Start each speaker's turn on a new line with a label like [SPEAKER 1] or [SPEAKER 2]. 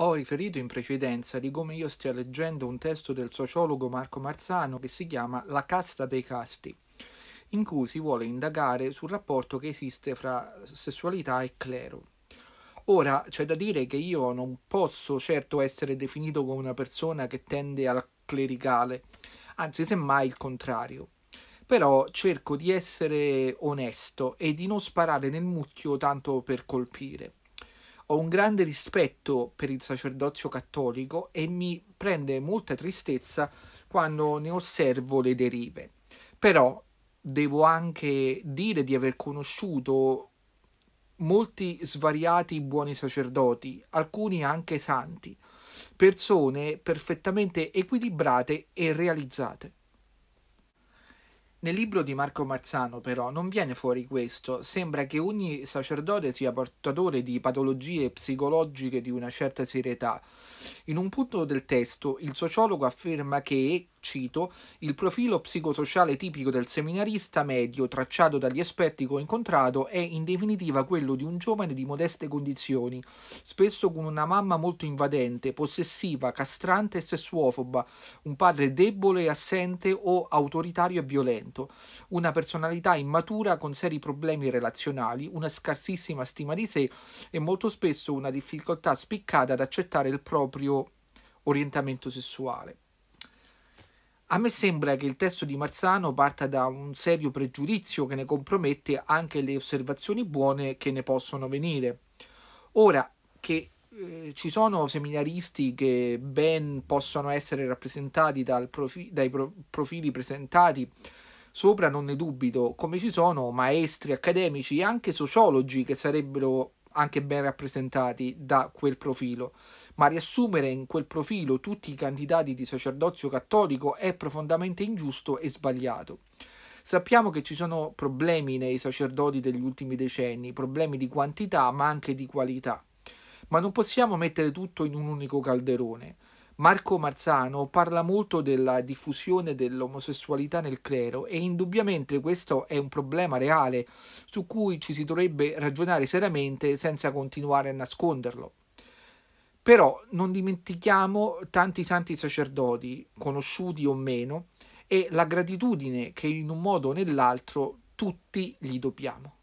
[SPEAKER 1] Ho riferito in precedenza di come io stia leggendo un testo del sociologo Marco Marzano che si chiama La casta dei casti, in cui si vuole indagare sul rapporto che esiste fra sessualità e clero. Ora c'è da dire che io non posso certo essere definito come una persona che tende al clericale, anzi semmai il contrario. Però cerco di essere onesto e di non sparare nel mucchio tanto per colpire ho un grande rispetto per il sacerdozio cattolico e mi prende molta tristezza quando ne osservo le derive. Però devo anche dire di aver conosciuto molti svariati buoni sacerdoti, alcuni anche santi, persone perfettamente equilibrate e realizzate. Nel libro di Marco Marzano, però, non viene fuori questo. Sembra che ogni sacerdote sia portatore di patologie psicologiche di una certa serietà. In un punto del testo, il sociologo afferma che cito, il profilo psicosociale tipico del seminarista medio tracciato dagli esperti che ho incontrato è in definitiva quello di un giovane di modeste condizioni, spesso con una mamma molto invadente, possessiva, castrante e sessuofoba, un padre debole e assente o autoritario e violento, una personalità immatura con seri problemi relazionali, una scarsissima stima di sé e molto spesso una difficoltà spiccata ad accettare il proprio orientamento sessuale. A me sembra che il testo di Marzano parta da un serio pregiudizio che ne compromette anche le osservazioni buone che ne possono venire. Ora che eh, ci sono seminaristi che ben possono essere rappresentati profi- dai pro- profili presentati sopra, non ne dubito, come ci sono maestri accademici e anche sociologi che sarebbero anche ben rappresentati da quel profilo ma riassumere in quel profilo tutti i candidati di sacerdozio cattolico è profondamente ingiusto e sbagliato. Sappiamo che ci sono problemi nei sacerdoti degli ultimi decenni, problemi di quantità ma anche di qualità. Ma non possiamo mettere tutto in un unico calderone. Marco Marzano parla molto della diffusione dell'omosessualità nel clero e indubbiamente questo è un problema reale su cui ci si dovrebbe ragionare seriamente senza continuare a nasconderlo. Però non dimentichiamo tanti santi sacerdoti, conosciuti o meno, e la gratitudine che in un modo o nell'altro tutti gli dobbiamo.